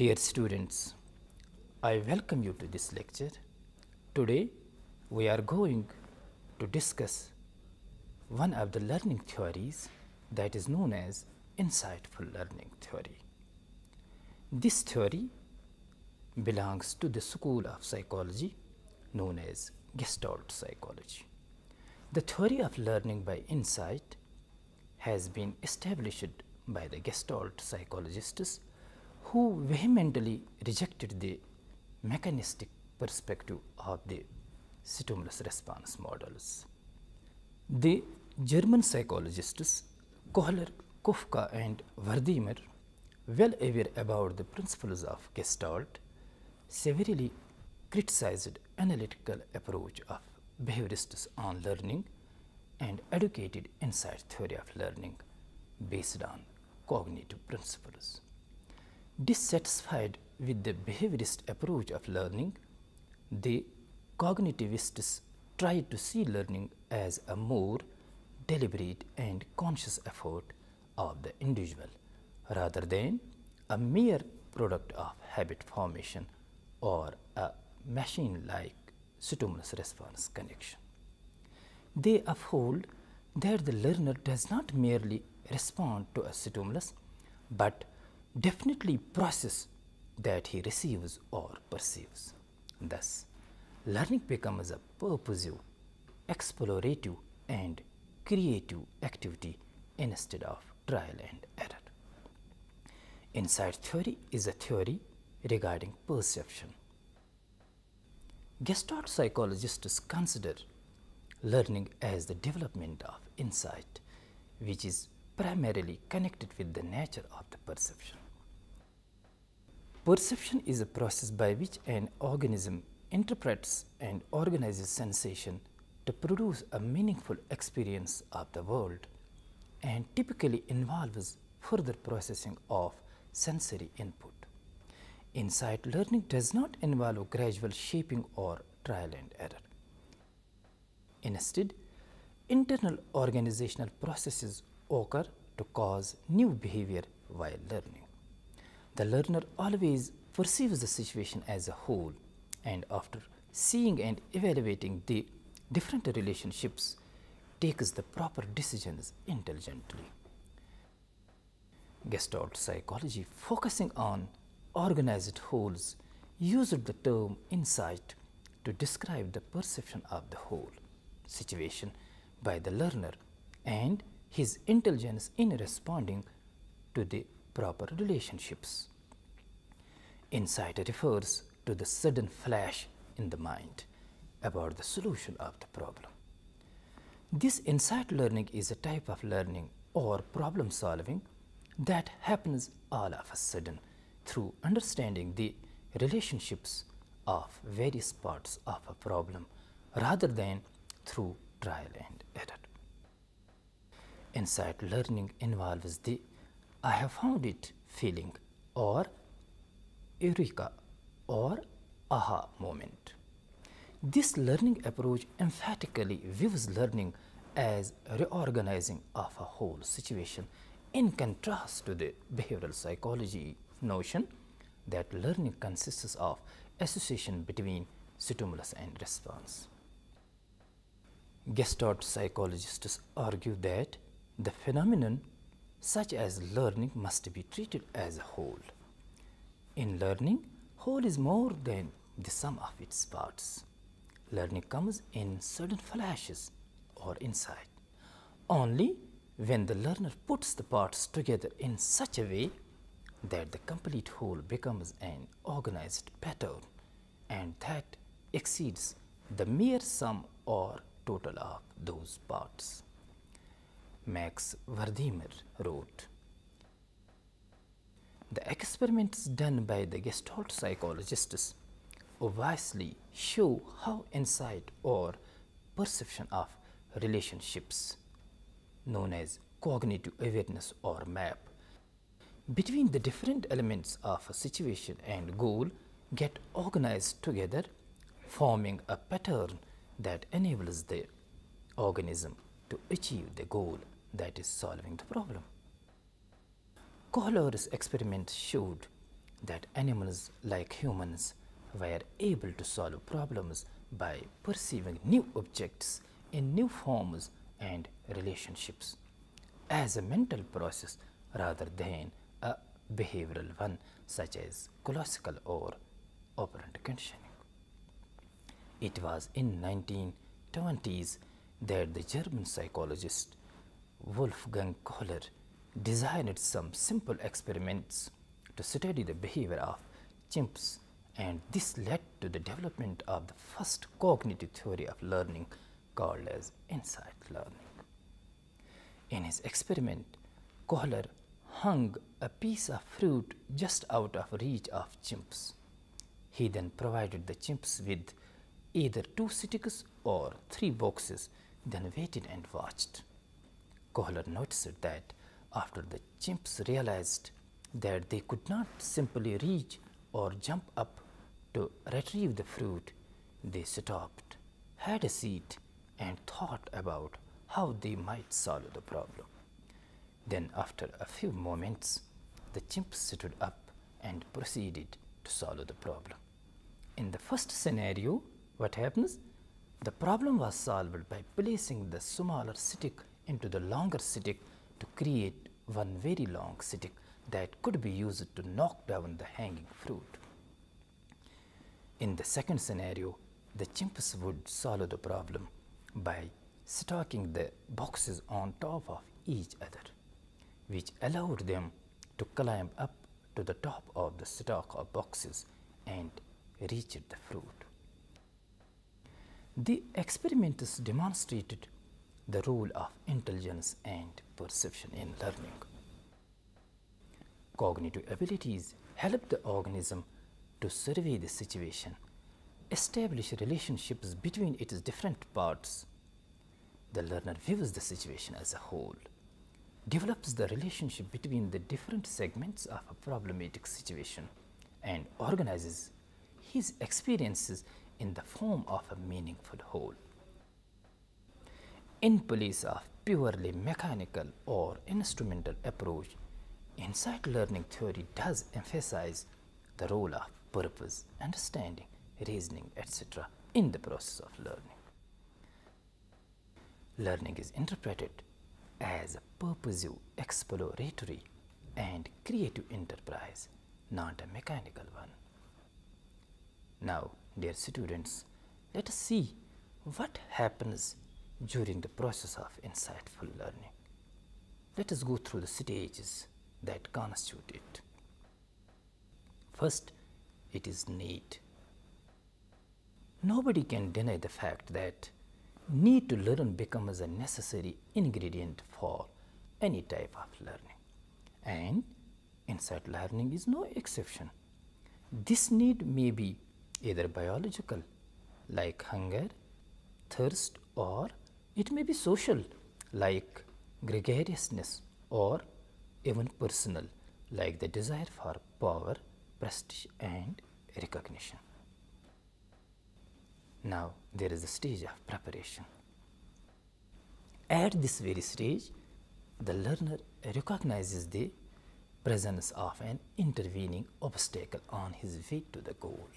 Dear students, I welcome you to this lecture. Today we are going to discuss one of the learning theories that is known as insightful learning theory. This theory belongs to the school of psychology known as Gestalt psychology. The theory of learning by insight has been established by the Gestalt psychologists who vehemently rejected the mechanistic perspective of the stimulus response models. The German psychologists Kohler, Koffka and Wertheimer, well aware about the principles of Gestalt, severely criticized analytical approach of behaviorists on learning and advocated insight theory of learning based on cognitive principles. Dissatisfied with the behaviorist approach of learning, the cognitivists tried to see learning as a more deliberate and conscious effort of the individual rather than a mere product of habit formation or a machine like stimulus response connection. They uphold that the learner does not merely respond to a stimulus, but definitely process that he receives or perceives. Thus, learning becomes a purposive, explorative and creative activity instead of trial and error. Insight theory is a theory regarding perception. Gestalt psychologists consider learning as the development of insight, which is primarily connected with the nature of the perception. Perception is a process by which an organism interprets and organizes sensation to produce a meaningful experience of the world and typically involves further processing of sensory input. Insight learning does not involve gradual shaping or trial and error. Instead, internal organizational processes occur to cause new behavior while learning. The learner always perceives the situation as a whole and after seeing and evaluating the different relationships takes the proper decisions intelligently. Gestalt psychology focusing on organized wholes used the term insight to describe the perception of the whole situation by the learner and his intelligence in responding to the proper relationships. Insight refers to the sudden flash in the mind about the solution of the problem. This insight learning is a type of learning or problem solving that happens all of a sudden through understanding the relationships of various parts of a problem rather than through trial and error. Insight learning involves the I have found it feeling or eureka or aha moment. This learning approach emphatically views learning as reorganizing of a whole situation in contrast to the behavioral psychology notion that learning consists of association between stimulus and response. Gestalt psychologists argue that the phenomenon such as learning must be treated as a whole. In learning, whole is more than the sum of its parts. Learning comes in certain flashes or insight. Only when the learner puts the parts together in such a way that the complete whole becomes an organized pattern and that exceeds the mere sum or total of those parts. Max Wertheimer wrote, The experiments done by the Gestalt psychologists obviously show how insight or perception of relationships known as cognitive awareness or map between the different elements of a situation and goal get organized together forming a pattern that enables the organism to achieve the goal that is solving the problem. Kohler's experiment showed that animals like humans were able to solve problems by perceiving new objects in new forms and relationships as a mental process rather than a behavioral one such as classical or operant conditioning. It was in 1920s that the German psychologist Wolfgang Kohler designed some simple experiments to study the behavior of chimps and this led to the development of the first cognitive theory of learning called as insight learning. In his experiment, Kohler hung a piece of fruit just out of reach of chimps. He then provided the chimps with either two sticks or three boxes, then waited and watched. Kohler noticed that after the chimps realized that they could not simply reach or jump up to retrieve the fruit, they stopped, had a seat, and thought about how they might solve the problem. Then, after a few moments, the chimps stood up and proceeded to solve the problem. In the first scenario, what happens? The problem was solved by placing the smaller stick into the longer stick to create one very long stick that could be used to knock down the hanging fruit. In the second scenario, the chimps would solve the problem by stacking the boxes on top of each other, which allowed them to climb up to the top of the stack of boxes and reach the fruit. The experiments demonstrated the role of intelligence and perception in learning. Cognitive abilities help the organism to survey the situation, establish relationships between its different parts. The learner views the situation as a whole, develops the relationship between the different segments of a problematic situation, and organizes his experiences in the form of a meaningful whole. In place of purely mechanical or instrumental approach, insight learning theory does emphasize the role of purpose, understanding, reasoning, etc. in the process of learning. Learning is interpreted as a purposive, exploratory, and creative enterprise, not a mechanical one. Now, dear students, let us see what happens during the process of insightful learning. Let us go through the stages that constitute it. First, it is need. Nobody can deny the fact that need to learn becomes a necessary ingredient for any type of learning. And insight learning is no exception. This need may be either biological, like hunger, thirst, or it may be social, like gregariousness, or even personal, like the desire for power, prestige, and recognition. Now, there is a stage of preparation. At this very stage, the learner recognizes the presence of an intervening obstacle on his way to the goal.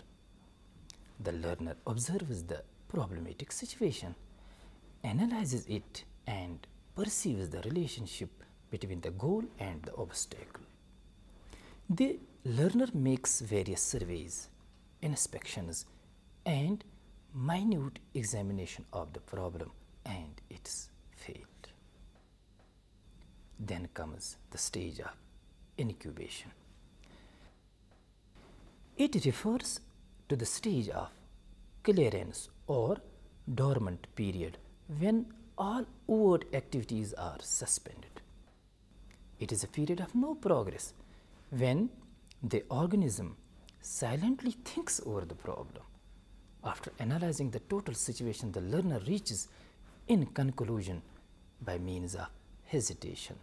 The learner observes the problematic situation, analyzes it, and perceives the relationship between the goal and the obstacle. The learner makes various surveys, inspections, and minute examination of the problem and its fate. Then comes the stage of incubation. It refers to the stage of clearance or dormant period when all overt activities are suspended. It is a period of no progress when the organism silently thinks over the problem. After analyzing the total situation, the learner reaches in conclusion by means of hesitation,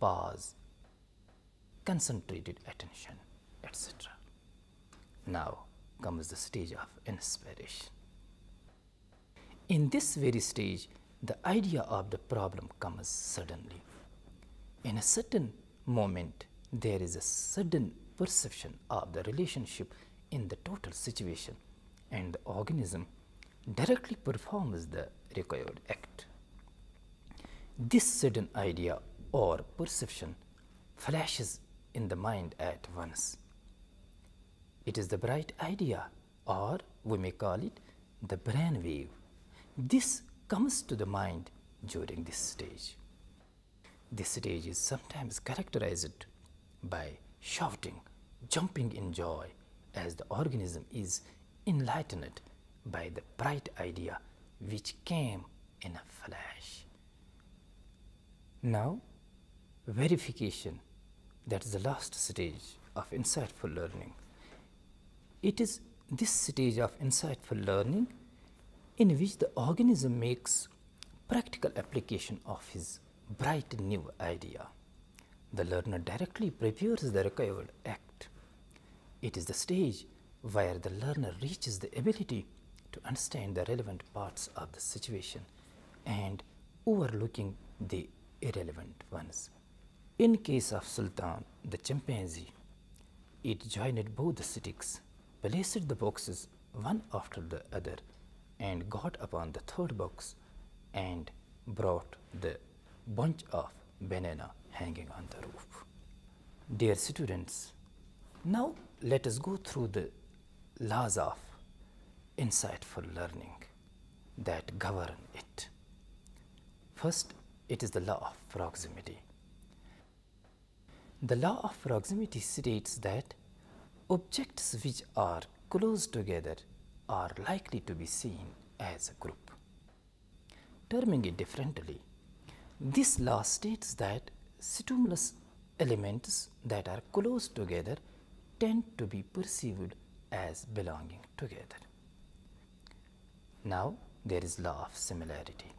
pause, concentrated attention, etc. Now comes the stage of inspiration. In this very stage, the idea of the problem comes suddenly. In a certain moment, there is a sudden perception of the relationship in the total situation and the organism directly performs the required act. This sudden idea or perception flashes in the mind at once. It is the bright idea or we may call it the brain wave. This comes to the mind during this stage. This stage is sometimes characterized by shouting, jumping in joy as the organism is enlightened by the bright idea which came in a flash. Now, verification that is the last stage of insightful learning. It is this stage of insightful learning in which the organism makes practical application of his bright new idea. The learner directly prepares the required act. It is the stage where the learner reaches the ability to understand the relevant parts of the situation and overlooking the irrelevant ones. In case of Sultan, the chimpanzee, it joined both the sticks, placed the boxes one after the other, and got upon the third box and brought the bunch of banana hanging on the roof. Dear students, now let us go through the laws of insightful learning that govern it. First, it is the law of proximity. The law of proximity states that objects which are close together are likely to be seen as a group. Terming it differently, this law states that stimulus elements that are close together tend to be perceived as belonging together. Now, there is law of similarity.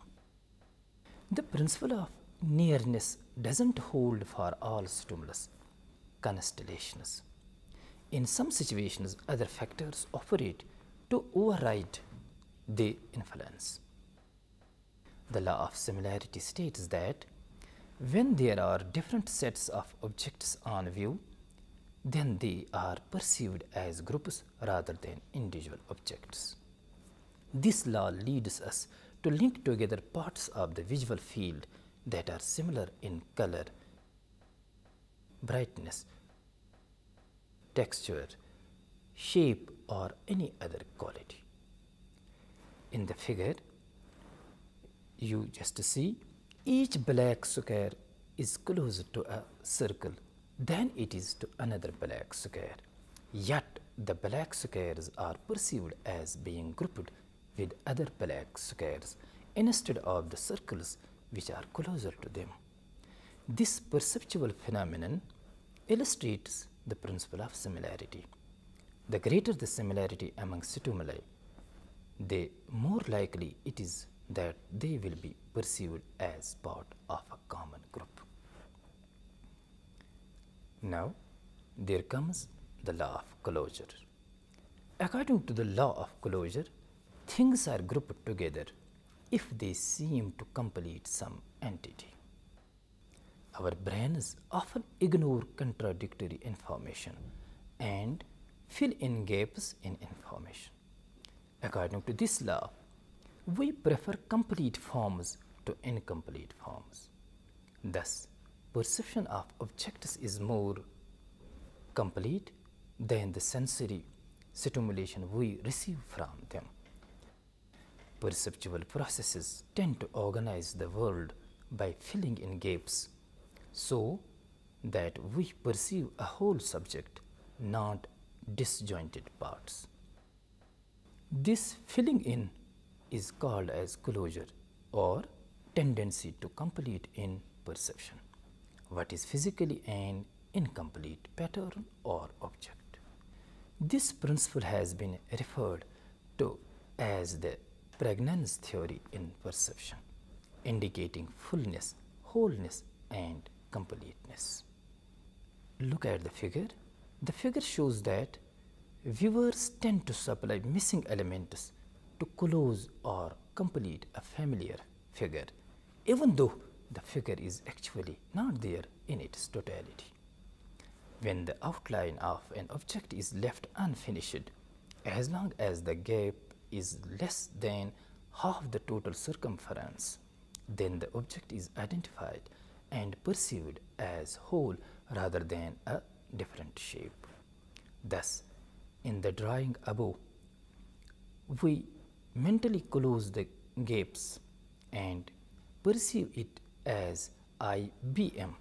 The principle of nearness doesn't hold for all stimulus constellations. In some situations, other factors operate to override the influence. The law of similarity states that when there are different sets of objects on view, then they are perceived as groups rather than individual objects. This law leads us to link together parts of the visual field that are similar in color, brightness, texture, shape or any other quality. In the figure, you just see each black square is closer to a circle than it is to another black square. Yet the black squares are perceived as being grouped with other black squares instead of the circles which are closer to them. This perceptual phenomenon illustrates the principle of similarity. The greater the similarity among stimuli, the more likely it is that they will be perceived as part of a common group. Now, there comes the law of closure. According to the law of closure, things are grouped together if they seem to complete some entity. Our brains often ignore contradictory information and fill in gaps in information. According to this law, we prefer complete forms to incomplete forms. Thus, perception of objects is more complete than the sensory stimulation we receive from them. Perceptual processes tend to organize the world by filling in gaps so that we perceive a whole subject, not disjointed parts. This filling in is called as closure or tendency to complete in perception, what is physically an incomplete pattern or object. This principle has been referred to as the Pragnanz theory in perception, indicating fullness, wholeness and completeness. Look at the figure. The figure shows that viewers tend to supply missing elements to close or complete a familiar figure, even though the figure is actually not there in its totality. when the outline of an object is left unfinished as long as the gap is less than half the total circumference then the object is identified and perceived as whole rather than a different shape. Thus, in the drawing above, we mentally close the gaps and perceive it as IBM.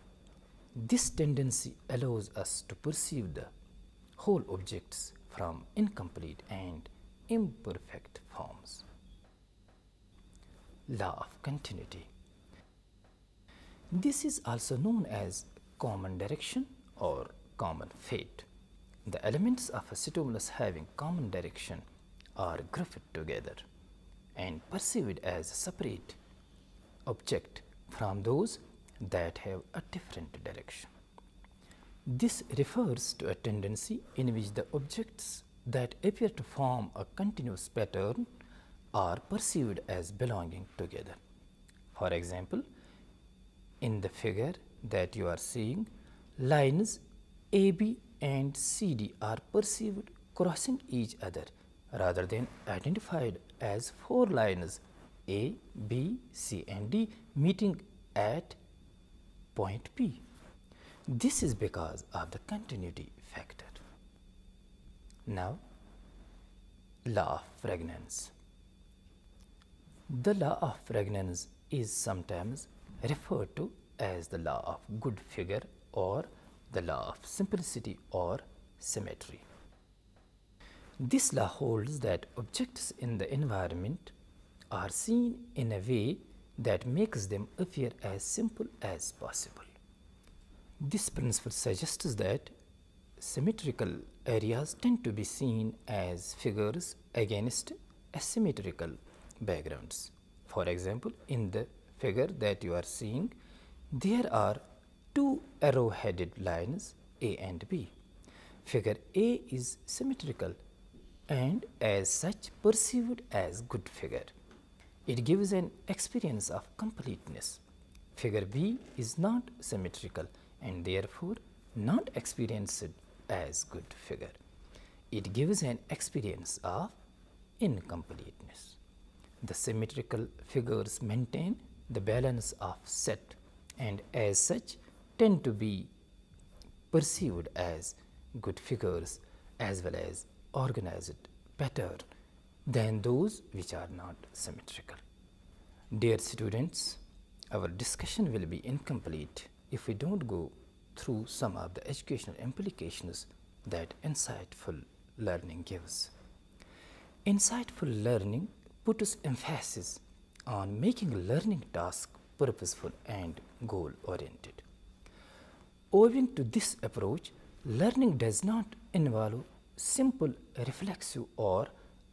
This tendency allows us to perceive the whole objects from incomplete and imperfect forms. Law of continuity. This is also known as common direction or common fate. The elements of a stimulus having common direction are grouped together and perceived as a separate object from those that have a different direction. This refers to a tendency in which the objects that appear to form a continuous pattern are perceived as belonging together. For example, in the figure that you are seeing, lines AB and CD are perceived crossing each other rather than identified as four lines A, B, C and D meeting at point P. This is because of the continuity factor. Now, law of Pragnanz. The law of Pragnanz is sometimes referred to as the law of good figure or the law of simplicity or symmetry. This law holds that objects in the environment are seen in a way that makes them appear as simple as possible. This principle suggests that symmetrical areas tend to be seen as figures against asymmetrical backgrounds. For example, in the figure that you are seeing, there are two arrow-headed lines A and B. Figure A is symmetrical and as such perceived as good figure. It gives an experience of completeness. Figure B is not symmetrical and therefore not experienced as good figure. It gives an experience of incompleteness. The symmetrical figures maintain the balance of set and as such tend to be perceived as good figures as well as organized better than those which are not symmetrical. Dear students, our discussion will be incomplete if we don't go through some of the educational implications that insightful learning gives. Insightful learning puts emphasis on making learning task purposeful and goal oriented. Owing to this approach, learning does not involve simple reflexive or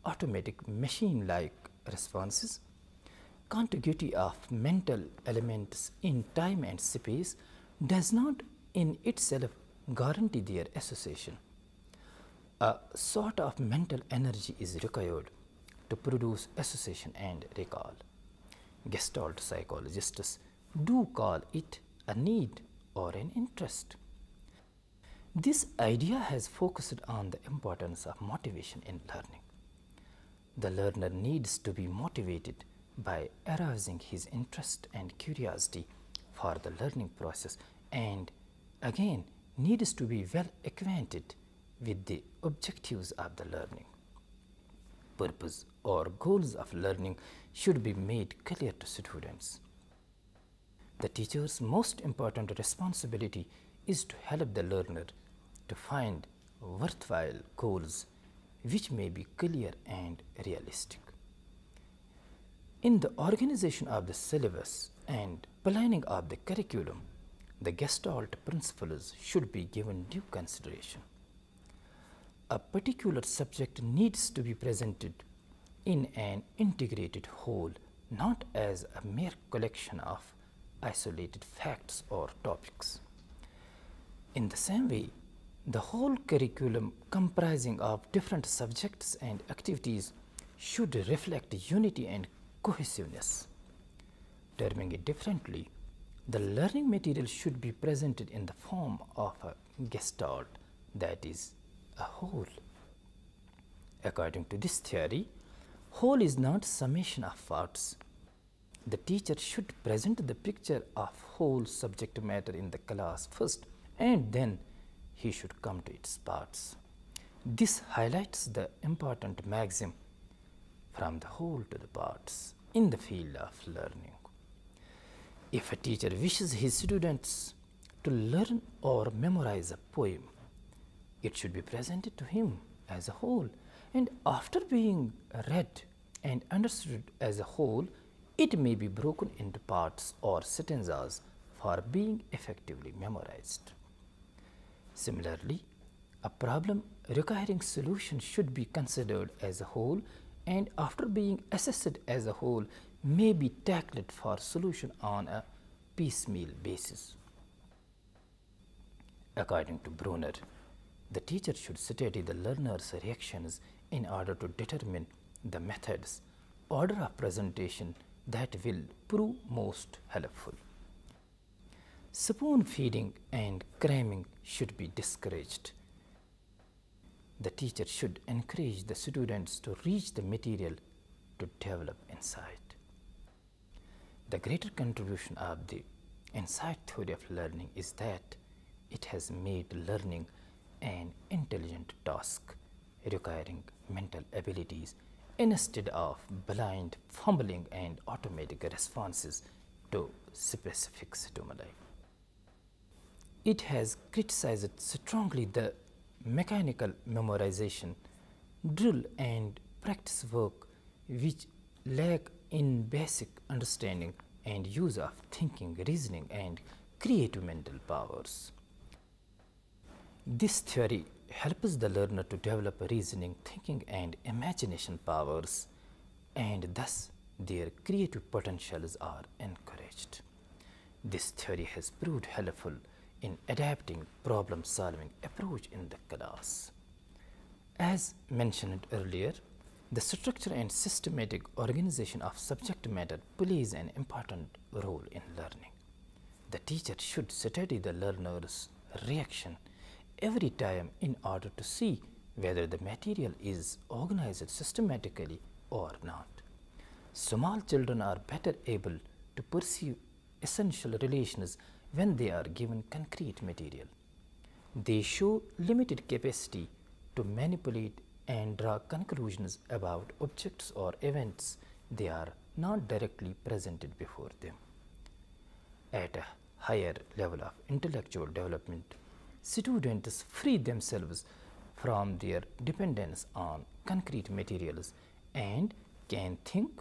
automatic machine like responses. Contiguity of mental elements in time and space does not in itself guarantee their association. A sort of mental energy is required to produce association and recall. Gestalt psychologists do call it a need or an interest. This idea has focused on the importance of motivation in learning. The learner needs to be motivated by arousing his interest and curiosity for the learning process and again needs to be well acquainted with the objectives of the learning. Purpose or goals of learning should be made clear to students. The teacher's most important responsibility is to help the learner to find worthwhile goals which may be clear and realistic. In the organization of the syllabus and planning of the curriculum, the Gestalt principles should be given due consideration. A particular subject needs to be presented in an integrated whole, not as a mere collection of isolated facts or topics. In the same way, the whole curriculum comprising of different subjects and activities should reflect unity and cohesiveness. Terming it differently, The learning material should be presented in the form of a gestalt, that is, a whole. According to this theory, whole is not summation of parts. The teacher should present the picture of whole subject matter in the class first and then he should come to its parts. This highlights the important maxim from the whole to the parts in the field of learning. If a teacher wishes his students to learn or memorize a poem, it should be presented to him as a whole and after being read and understood as a whole, it may be broken into parts or sentences for being effectively memorized. Similarly, a problem requiring solution should be considered as a whole and after being assessed as a whole may be tackled for solution on a piecemeal basis. According to Bruner, the teacher should study the learner's reactions in order to determine the methods, order of presentation that will prove most helpful. Spoon feeding and cramming should be discouraged. The teacher should encourage the students to reach the material to develop insight. The greater contribution of the insight theory of learning is that it has made learning an intelligent task requiring mental abilities instead of blind fumbling and automatic responses to specific stimuli. It has criticized strongly the mechanical memorization, drill and practice work which lack in basic understanding and use of thinking, reasoning and creative mental powers. This theory helps the learner to develop reasoning, thinking and imagination powers and thus their creative potentials are encouraged. This theory has proved helpful in adapting problem solving approach in the class. As mentioned earlier, the structure and systematic organization of subject matter plays an important role in learning. The teacher should study the learner's reaction every time in order to see whether the material is organized systematically or not. Small children are better able to perceive essential relations when they are given concrete material. They show limited capacity to manipulate and draw conclusions about objects or events they are not directly presented before them. At a higher level of intellectual development, students free themselves from their dependence on concrete materials and can think,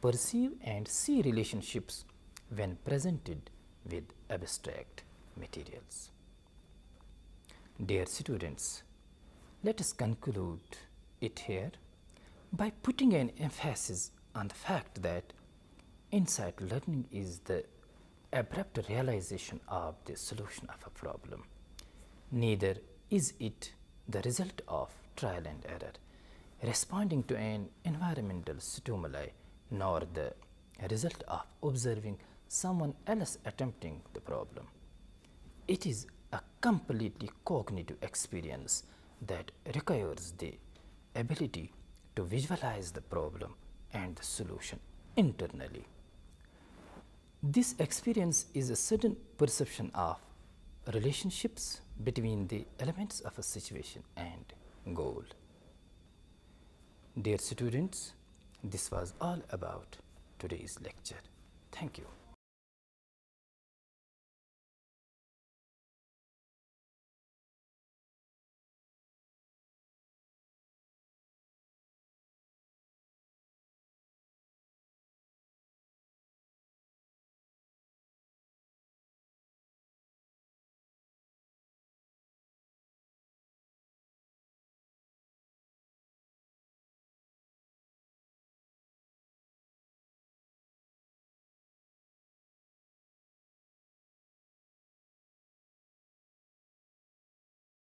perceive and see relationships when presented with abstract materials. Dear students, let us conclude it here by putting an emphasis on the fact that insight learning is the abrupt realization of the solution of a problem. Neither is it the result of trial and error, responding to an environmental stimuli, nor the result of observing someone else attempting the problem. It is a completely cognitive experience that requires the ability to visualize the problem and the solution internally. This experience is a sudden perception of relationships between the elements of a situation and goal. Dear students, this was all about today's lecture. Thank you.